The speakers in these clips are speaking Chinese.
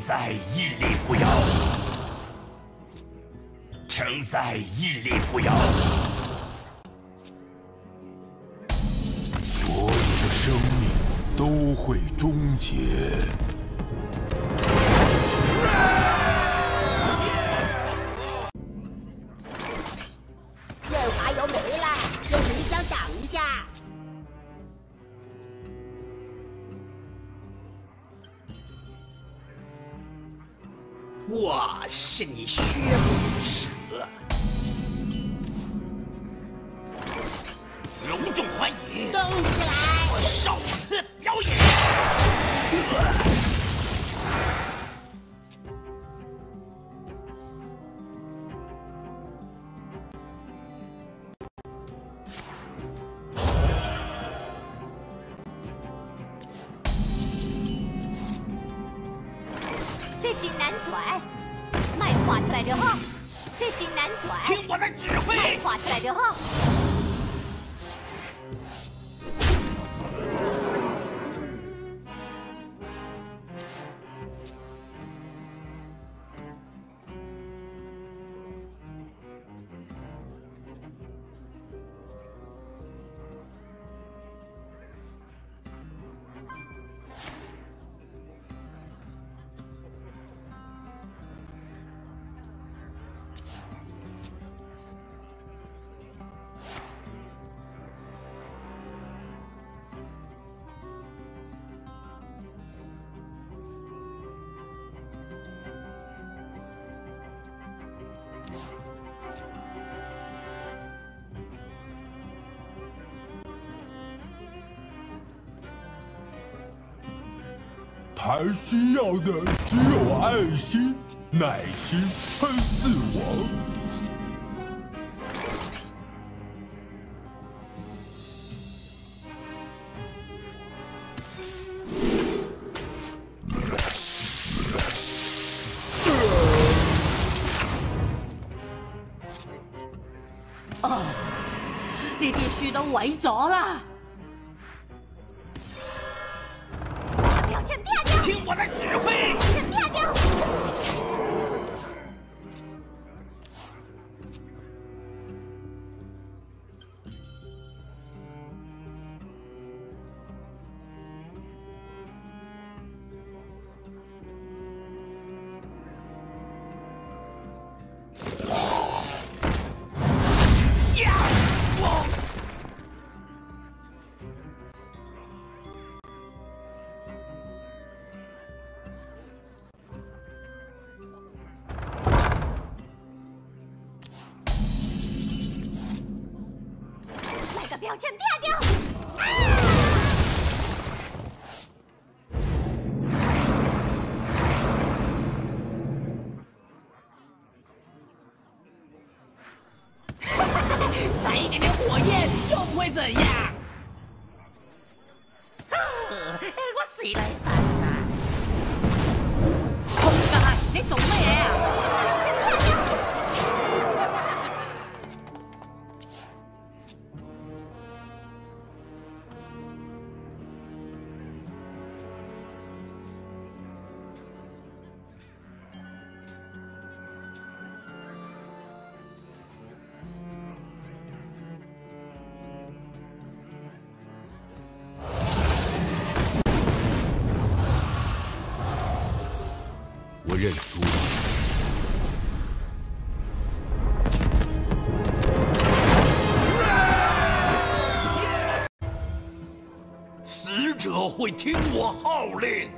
承载屹立不摇。承载屹立不摇，所有的生命都会终结。这劲难拽，卖画出来就好。这劲难拽，听我的指挥，卖画出来就好。好的，只有爱心、耐心和死亡。啊！这棵树都毁咗啦！闪一点点火焰又不会怎样。我谁来办呐？干哈？你做咩呀？会听我号令。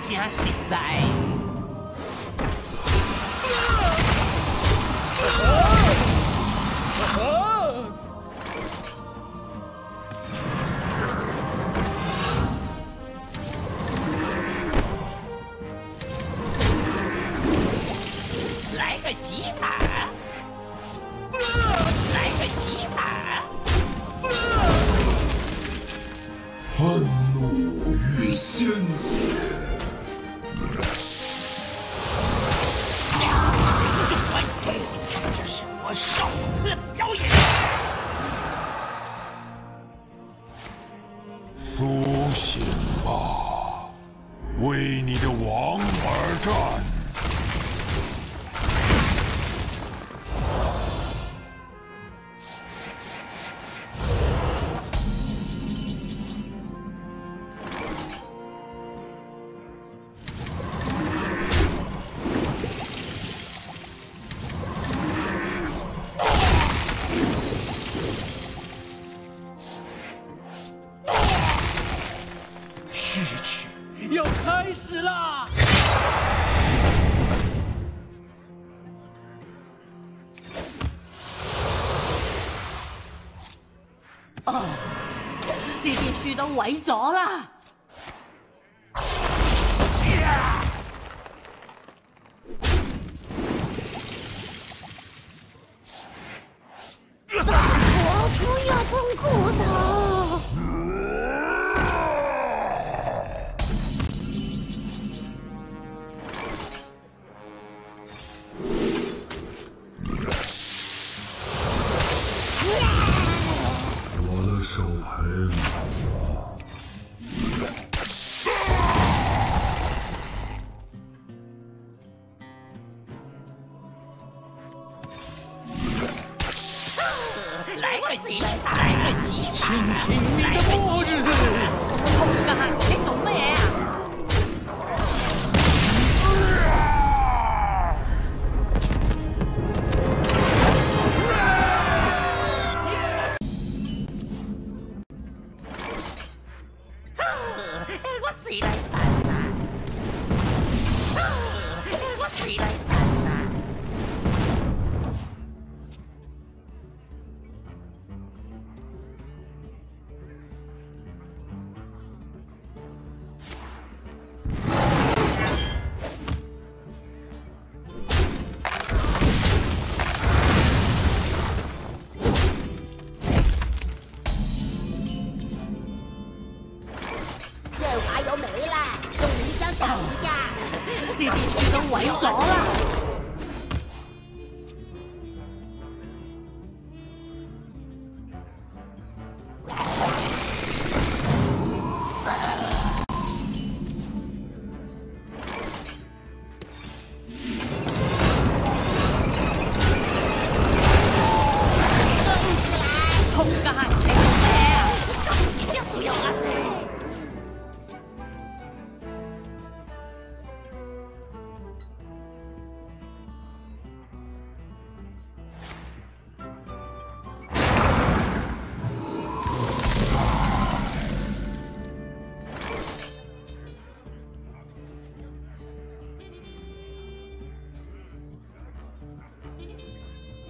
真实在。啊，呢啲树都毁咗啦。我死来烦呐！我死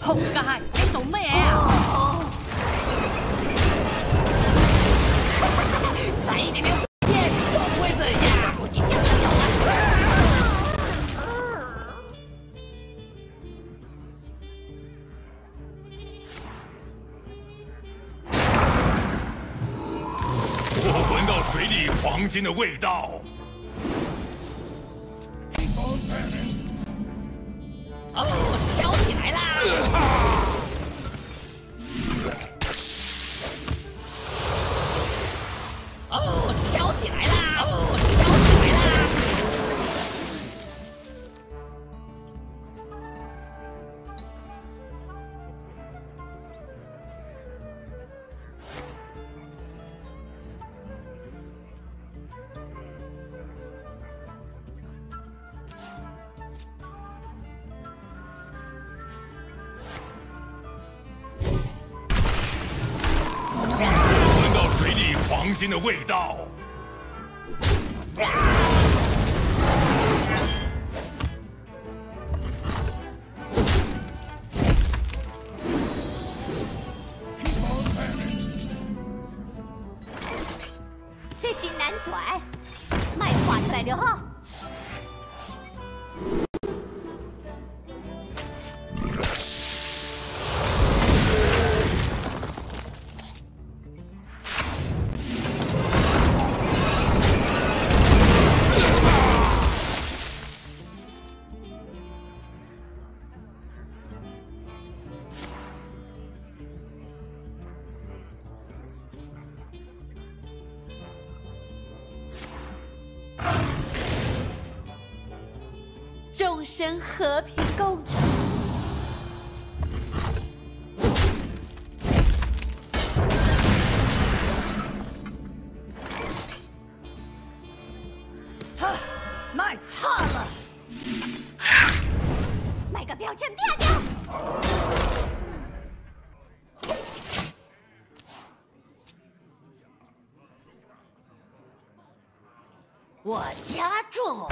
仆街，你做咩啊？在你的店都不会这样，我今天就要我闻到水里黄金的味道。新的味道。和平共处。了！卖个标签。我加注，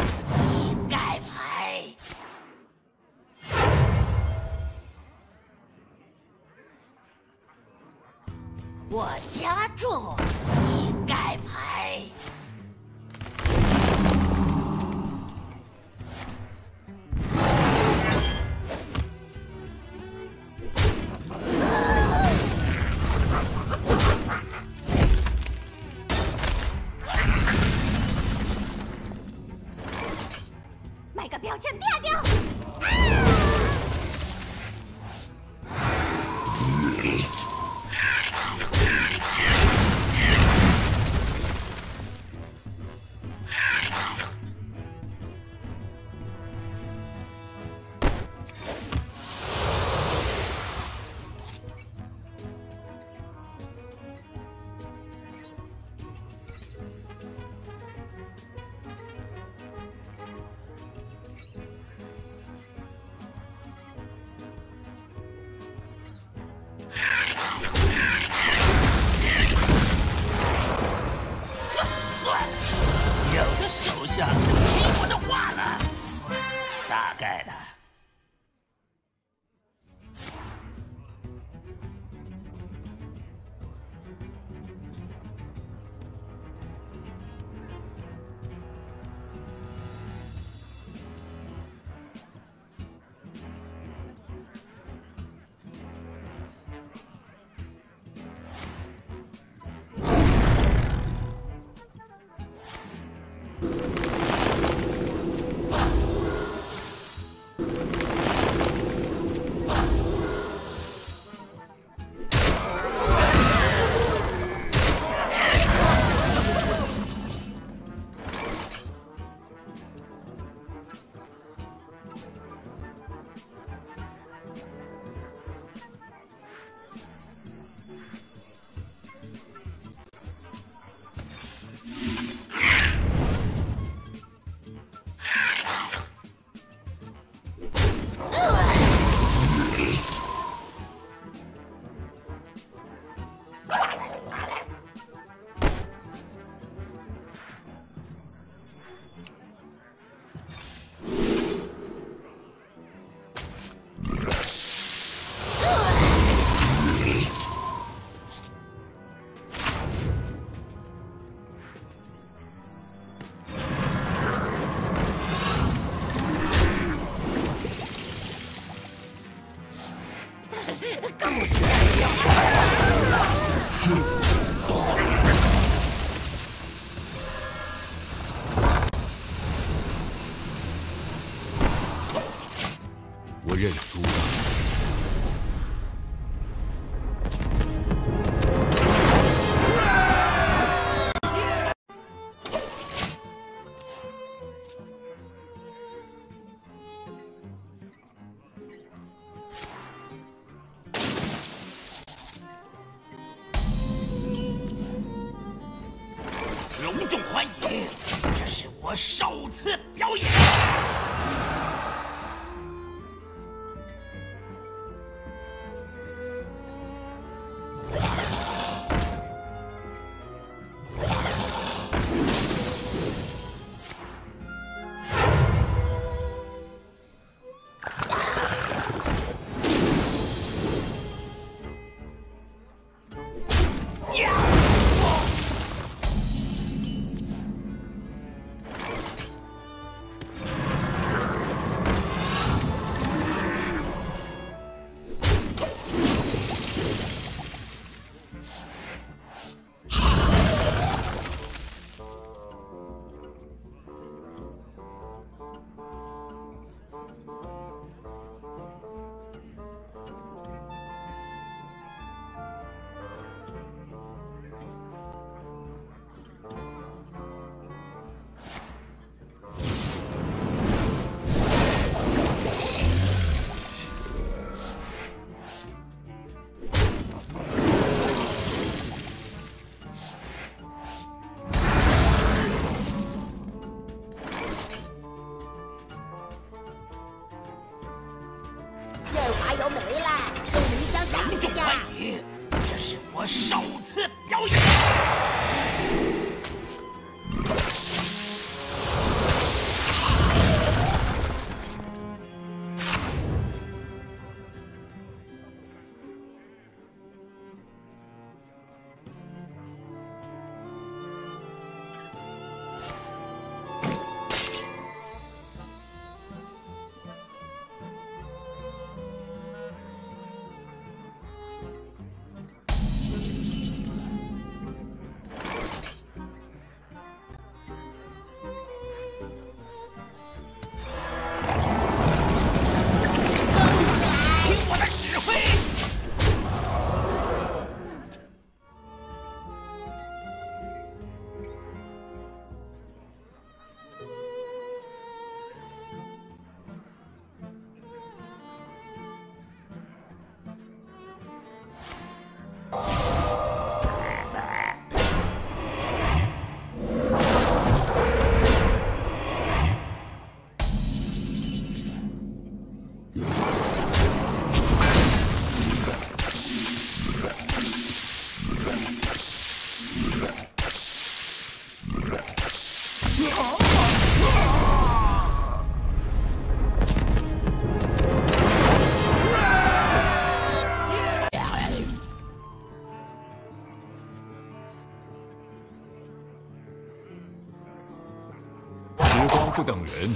不等人。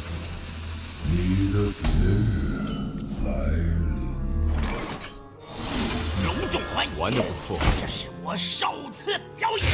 你的节日来临，隆重欢迎！玩的不错，这是我首次表演。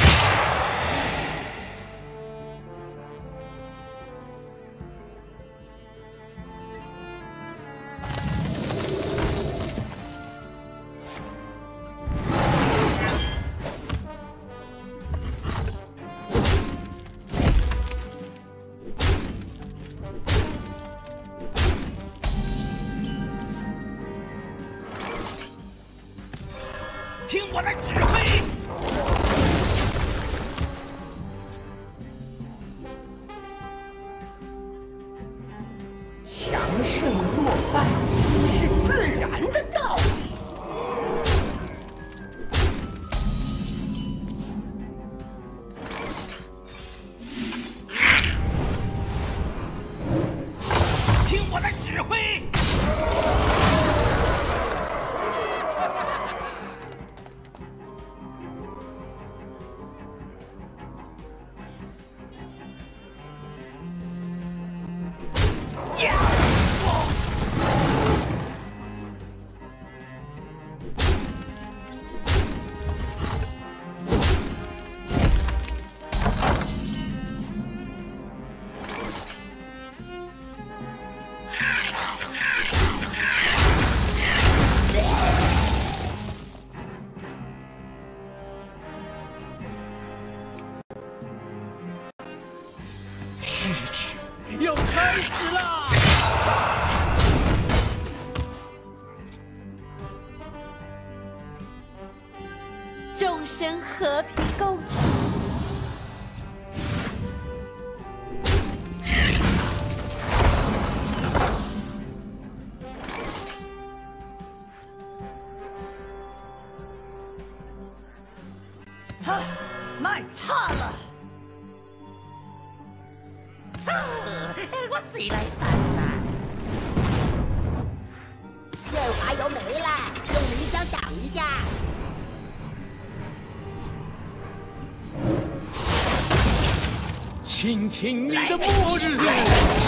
倾听你的末日。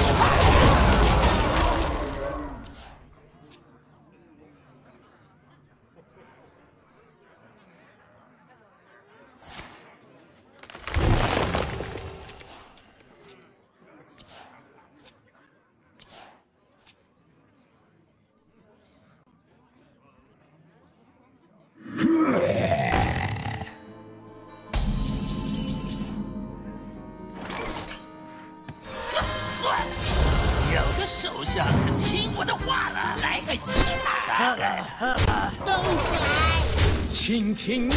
情。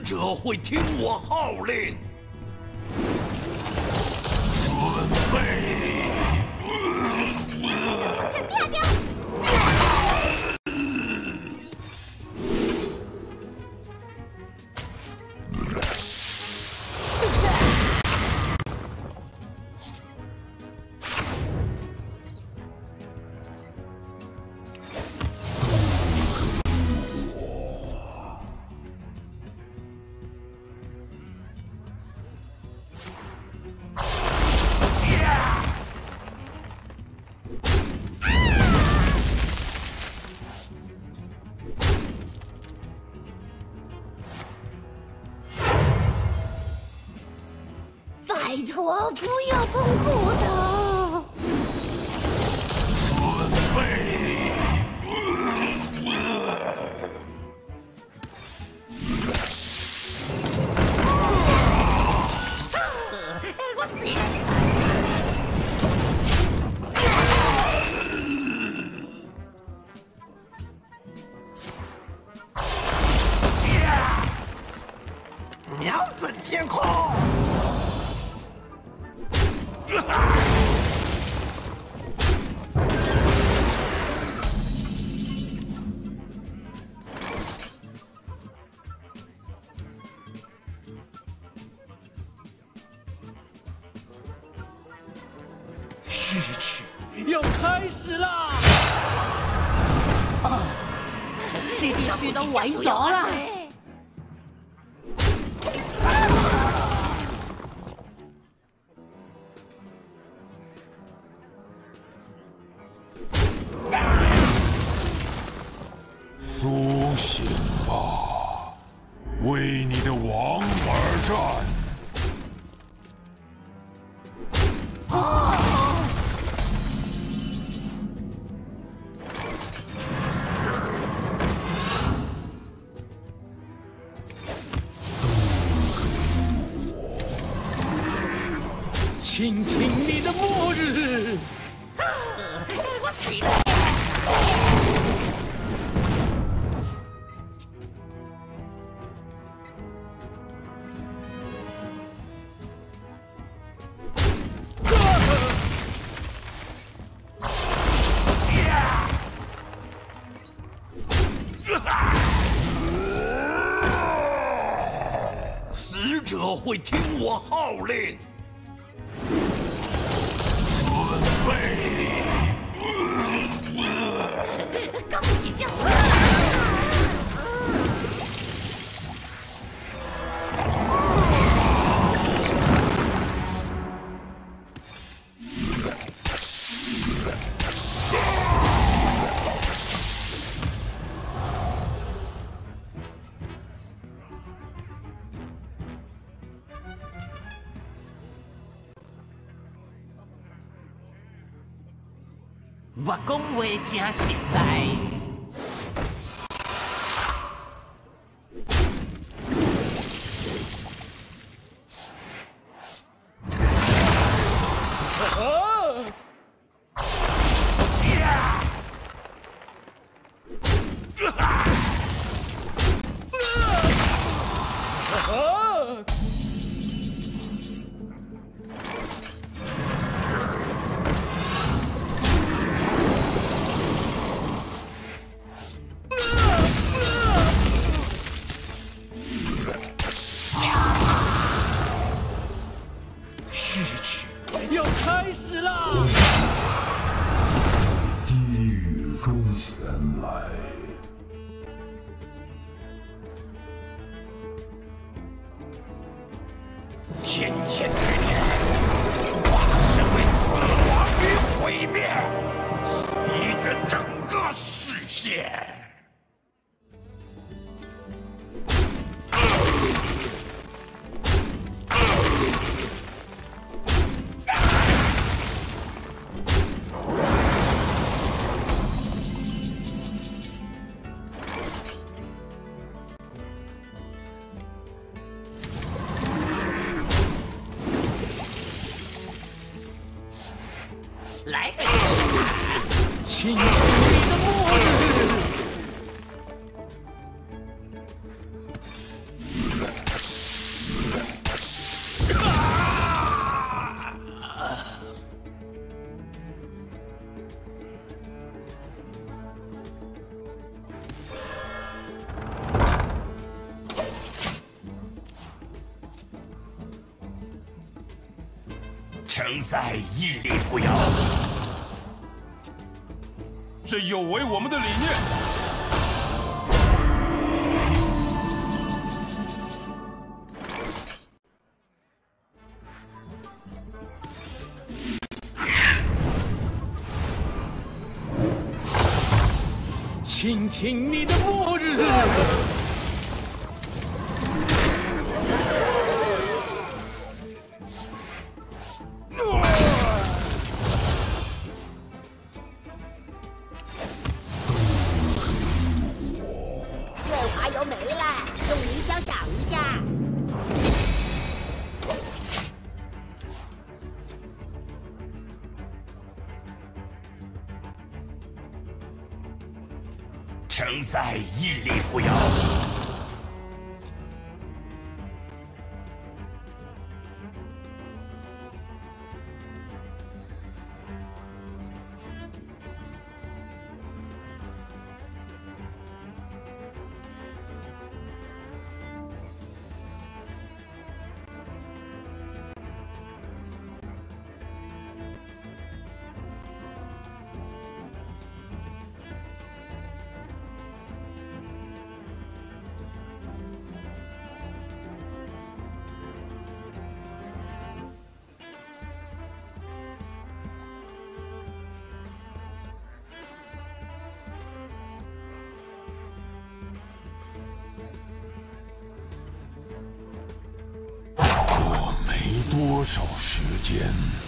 者会听我号令。倾听你的末日。啊我死了讲话正实在。承载屹立不摇，这有违我们的理念。倾听你的末日。多少时间？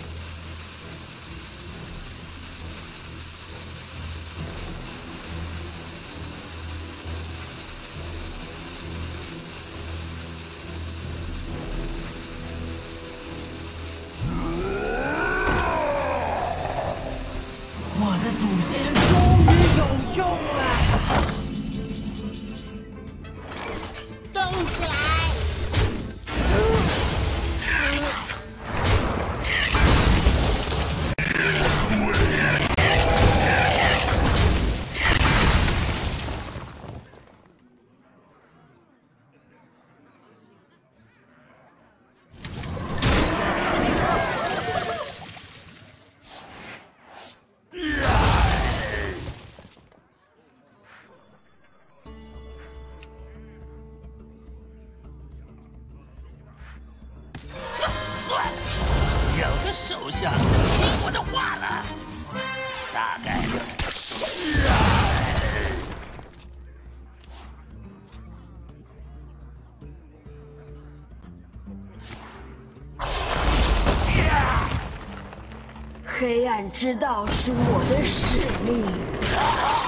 手下听我的话了，大概黑暗之道是我的使命。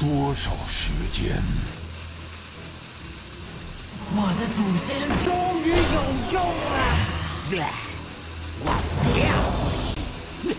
多少时间？我的祖先终于有用了！我不要你！